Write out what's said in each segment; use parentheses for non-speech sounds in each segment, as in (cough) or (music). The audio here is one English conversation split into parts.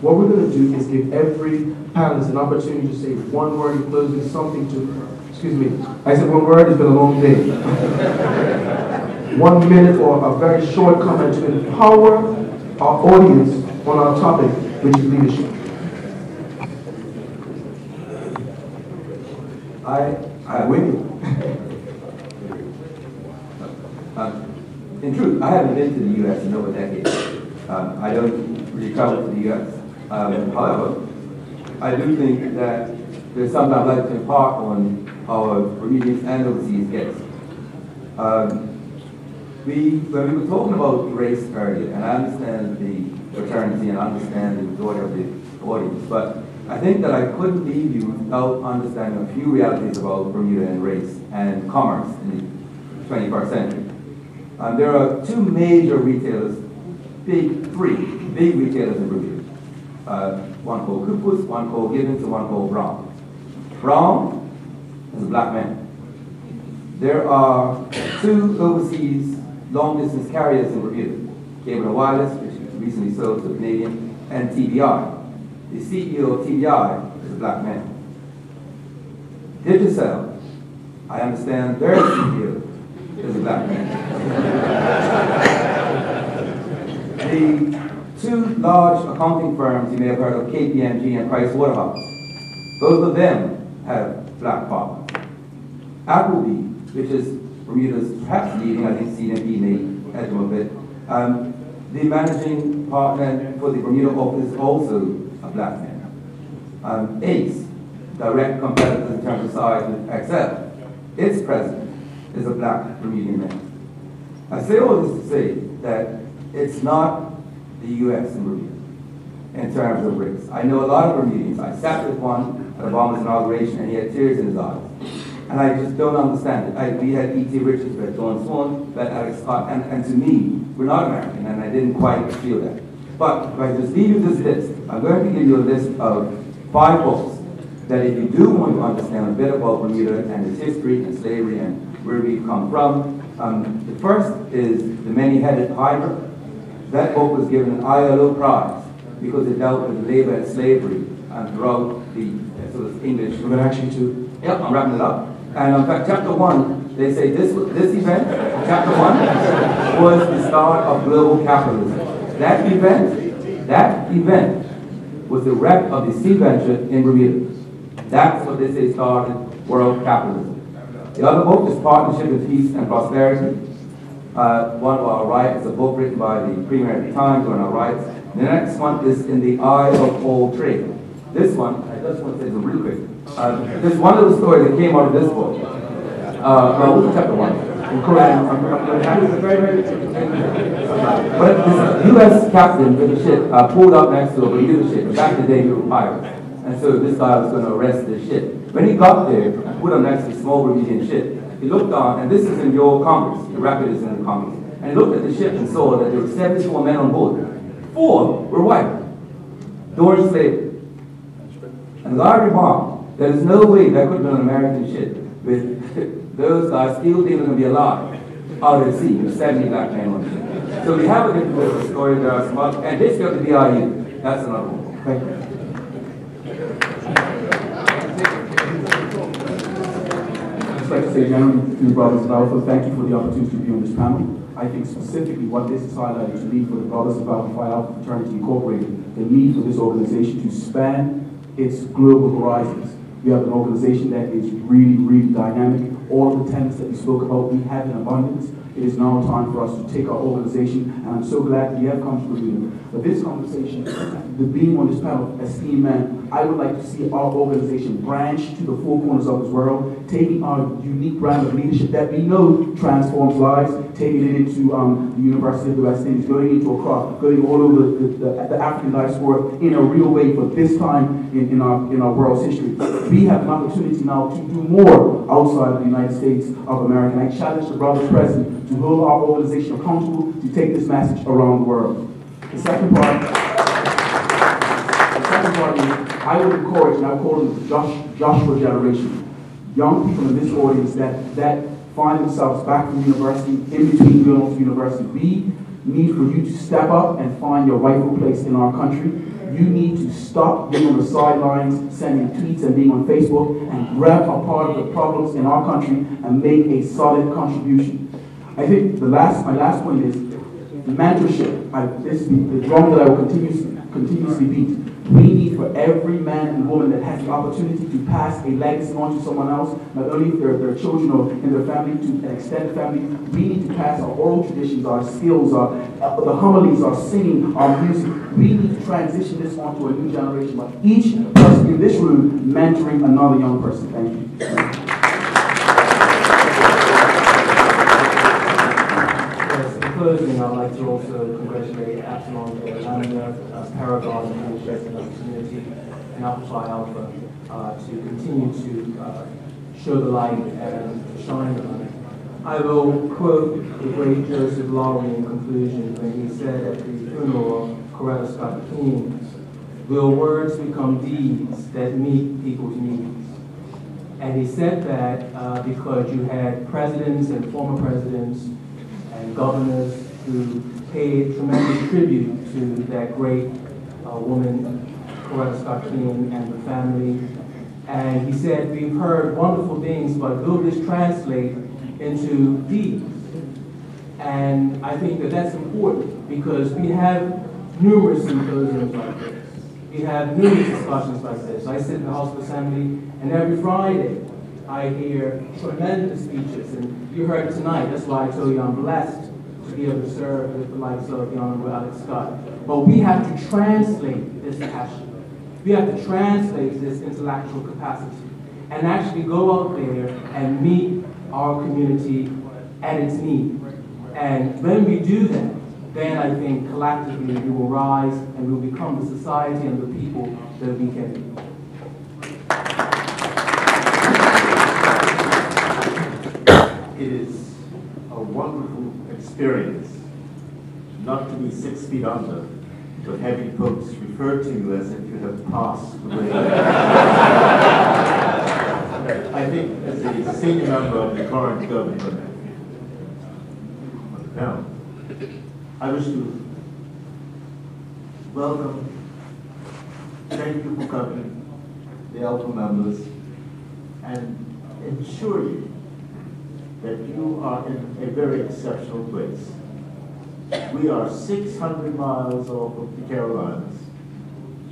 What we're going to do is give every panelist an opportunity to say one word in closing, something to, excuse me, I said one word, it's been a long day. one minute or a very short comment to empower our audience on our topic, which is leadership. I, I win. um, in truth, I haven't been to the U.S. in over a decade. Um, I don't really travel to the U.S. Um, however, I do think that there's something I'd like to impart on our Bermudians and overseas guests. Um, we, when we were talking about race earlier, and I understand the fraternity and I understand the majority of the audience, but I think that I couldn't leave you without understanding a few realities about Bermuda and race and commerce in the 21st century. Um, there are two major retailers, big, three big retailers in Bermuda. Uh, one called Coopers, one called Gibbons, and one called Brown. Brown is a black man. There are two overseas long-distance carriers in Bermuda, Cable Wireless, which recently sold to Canadian, and TBI. The CEO of TBI is a black man. Digicel, I understand their CEO is a black man. (laughs) the two large accounting firms, you may have heard of KPMG and Price Waterhouse, both of them have black partners. Appleby, which is Bermuda's perhaps leading, I think CNP may edge them a bit, um, the managing partner for the Bermuda office is also a black man. Um, ACE, direct competitor in terms of size with XL, its president is a black Bermudian man. I say all this to say that it's not the U.S. in Bermuda in terms of race. I know a lot of Bermudians. I sat with one at Obama's inauguration and he had tears in his eyes. And I just don't understand it. I, we had E.T. Richards, we had John Swan, had Alex Scott, and, and to me, we're not American, and I didn't quite feel that. But if I just leave you this list, I'm going to give you a list of five books that if you do want to understand a bit about Bermuda and its history and slavery and where we've come from, um, the first is The Many-Headed Hydra. That book was given an ILO prize because it dealt with labor and slavery and throughout the uh, sort of English. We're going to actually to. Yep, I'm wrapping it up. And in fact, chapter one, they say this this event, chapter one, was the start of global capitalism. That event, that event was the wreck of the sea venture in Bermuda. That's what they say started world capitalism. The other book is Partnership in Peace and Prosperity. Uh, one of our rights, a book written by the Premier at the time on our rights. The next one is In the Eye of All Trade. This one, I just want to say something real quick. Uh, this one the stories that came out of this book. Uh, well, what's chapter one? In but this U.S. captain with a ship uh, pulled up next to a Bermuda ship. Back in the day, we were pirates. And so this guy was going to arrest the ship. When he got there, put him next to a small Bermudian ship, he looked on, and this is in your Congress, the record is in the Congress, and he looked at the ship and saw that there were 74 men on board. Four were white, during slavery. And the guy remarked, there is no way that could have been an American ship with (laughs) those guys still even going to be alive out at sea with 70 black men on the. So we have a different story there, and this got to be our youth. That's another one. Thank you. Like to say to the brothers and also thank you for the opportunity to be on this panel. I think specifically what this is highlighting to me for the Brothers of Alpha Phi Alpha Fraternity Incorporated, the need for this organization to span its global horizons. We have an organization that is really, really dynamic. All of the tenets that we spoke about, we have in abundance. It is now time for us to take our organization, and I'm so glad that you have come to Bermuda. But this conversation, the being on this panel, esteemed man, I would like to see our organization branch to the four corners of this world, taking our unique brand of leadership that we know transforms lives, taking it into um, the University of the West Indies, going into Accra, going all over the, the, the African diaspora in a real way for this time in, in, our, in our world's history. We have an opportunity now to do more outside of the United States of America. And I challenge the brother president to hold our organization accountable to take this message around the world. The second part, the second part is, I would encourage, and I call them the Josh, Joshua generation, young people in this audience that, that find themselves back from university, in between going to university, be need for you to step up and find your rightful place in our country. You need to stop being on the sidelines, sending tweets and being on Facebook, and grab a part of the problems in our country and make a solid contribution. I think the last, my last point is mentorship. I, this is the drum that I will continuously, continuously beat. We for every man and woman that has the opportunity to pass a legacy on to someone else, not only their, their children or in their family, to an extended family, we need to pass our oral traditions, our skills, our, uh, the homilies, our singing, our music. We need to transition this on to a new generation, but each person in this room mentoring another young person. Thank you. Closing, I'd like to also congratulate Absalom Lambda, uh, Paragon, and the community, and Alpha Phi Alpha uh, to continue to uh, show the light and shine the light. I will quote the great Joseph Lowery in conclusion when he said at the funeral of Coretta Scott King, will words become deeds that meet people's needs? And he said that uh, because you had presidents and former presidents and governors who paid tremendous tribute to that great uh, woman, Coretta Scott King, and the family. And he said, we've heard wonderful things, but will this translate into deeds? And I think that that's important because we have numerous symposiums like this. We have numerous discussions like this. I sit in the House of Assembly, and every Friday I hear tremendous speeches, and you heard tonight. That's why I told you I'm blessed to be able to serve with the likes of the Honorable Alex Scott. But we have to translate this passion. We have to translate this intellectual capacity and actually go out there and meet our community at its need. And when we do that, then I think collectively we will rise and we will become the society and the people that we can be. It is a wonderful experience not to be six feet under, but having folks refer to you as if you have passed away. (laughs) I think as a senior member of the current government panel, I wish to welcome, thank you for coming, the Alpha members, and ensure you that you are in a very exceptional place. We are 600 miles off of the Carolinas.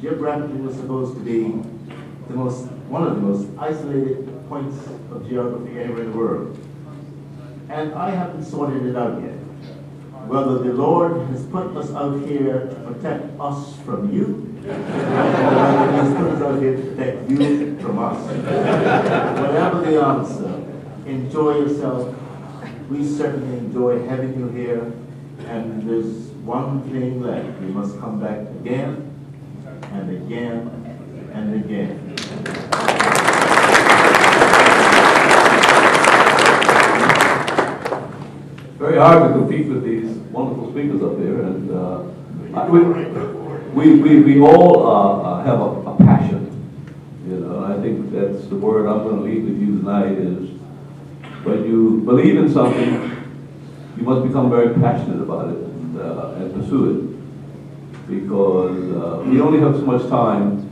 Geographically, we're supposed to be the most, one of the most isolated points of geography anywhere in the world. And I haven't sorted it out yet. Whether the Lord has put us out here to protect us from you, or whether He has put us out here to protect you from us. Whatever the answer, enjoy yourself. We certainly enjoy having you here. And there's one thing left. You must come back again and again and again. Very hard to compete with these wonderful speakers up there, and uh, we, we, we, we all uh, uh, have a, a passion. You know, I think that's the word I'm going to leave with you tonight is when you believe in something, you must become very passionate about it and, uh, and pursue it. Because uh, we only have so much time,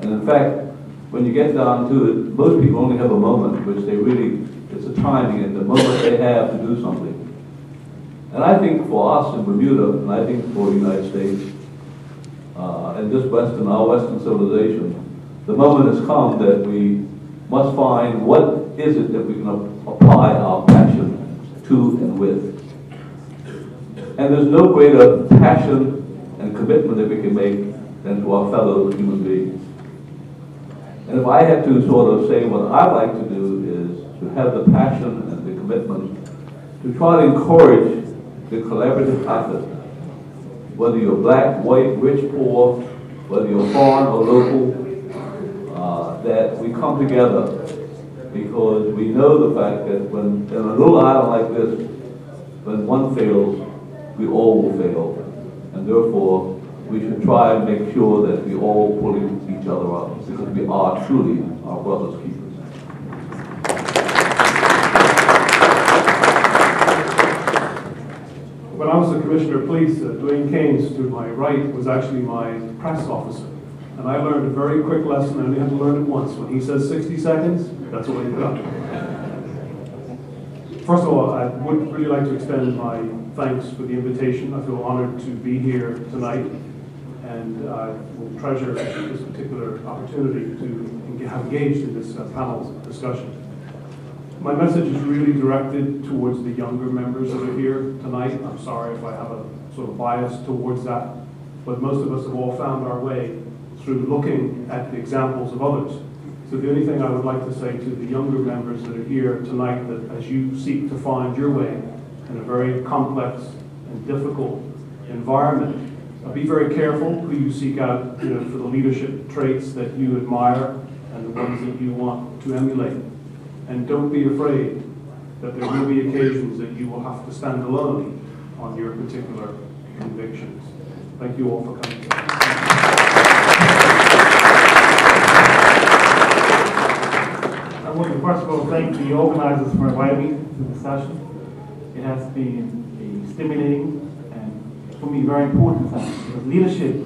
and in fact, when you get down to it, most people only have a moment which they really, it's a timing and the moment they have to do something. And I think for us in Bermuda, and I think for the United States, uh, and this Western, our Western civilization, the moment has come that we must find what is it that we can apply our passion to and with. And there's no greater passion and commitment that we can make than to our fellow human beings. And if I had to sort of say what I'd like to do is to have the passion and the commitment to try to encourage the collaborative effort, whether you're black, white, rich, poor, whether you're foreign or local, uh, that we come together because we know the fact that when in a little island like this, when one fails, we all will fail. And therefore, we should try and make sure that we all pull each other up because we are truly our brother's keepers. When I was commissioner Commissioner of Police, uh, Dwayne Caines, to my right, was actually my press officer. And I learned a very quick lesson, I only had to learn it once. When he says 60 seconds, that's all you've got. First of all, I would really like to extend my thanks for the invitation. I feel honored to be here tonight, and I will treasure this particular opportunity to have engaged in this uh, panel discussion. My message is really directed towards the younger members that are here tonight. I'm sorry if I have a sort of bias towards that, but most of us have all found our way through looking at the examples of others. So the only thing I would like to say to the younger members that are here tonight, that as you seek to find your way in a very complex and difficult environment, uh, be very careful who you seek out, you know, for the leadership traits that you admire and the ones that you want to emulate. And don't be afraid that there will be occasions that you will have to stand alone on your particular convictions. Thank you all for coming. I want to first of all thank the organizers for inviting me to the session. It has been a stimulating and for me very important session because leadership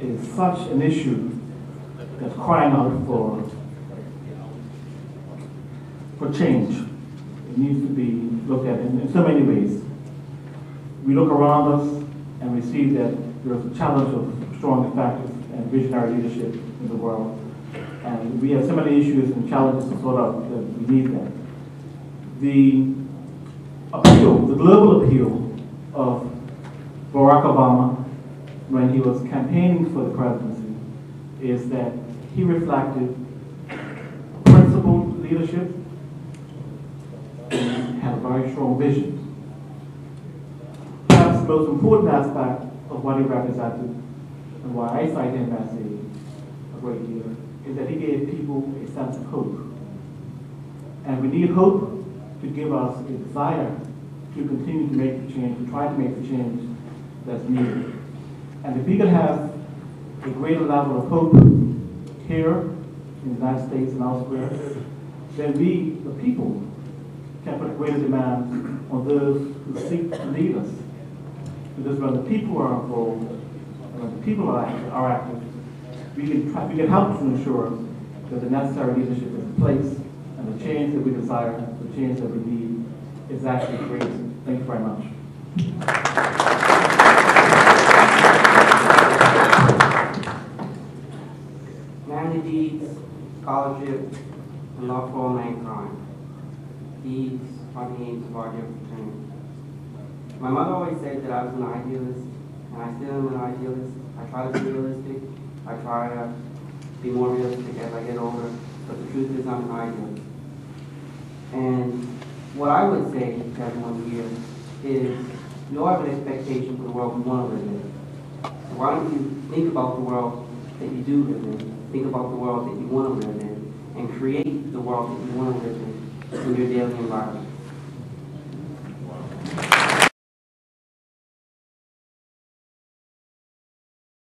is such an issue that's crying out for for change. It needs to be looked at in, in so many ways. We look around us and we see that there's a challenge of strong, effective, and visionary leadership in the world. And we have so many issues and challenges to sort out that we need that. The appeal, the global appeal of Barack Obama when he was campaigning for the presidency is that he reflected principled leadership and had a very strong vision. Perhaps the most important aspect of what he represented and why I cite him as a, a great leader is that he gave people a sense of hope. And we need hope to give us a desire to continue to make the change, to try to make the change that's needed. And if we can have a greater level of hope here in the United States and elsewhere, then we, the people, can put a greater demand on those who seek to lead us. Because when the people are involved, when the people are active, are active we can try, we can help to ensure that the necessary leadership is in place and the change that we desire, the change that we need is actually created. Thank you very much. Man deeds, scholarship, and for mankind. These are the aims of our fraternity. My mother always said that I was an idealist, and I still am an idealist. I try to be realistic. I try to be more realistic as I get older, but the truth is I'm an idealist. And what I would say to everyone here is you all have an expectation for the world we want to live in. So why don't you think about the world that you do live in, think about the world that you want to live in, and create the world that you want to live in in your daily environment.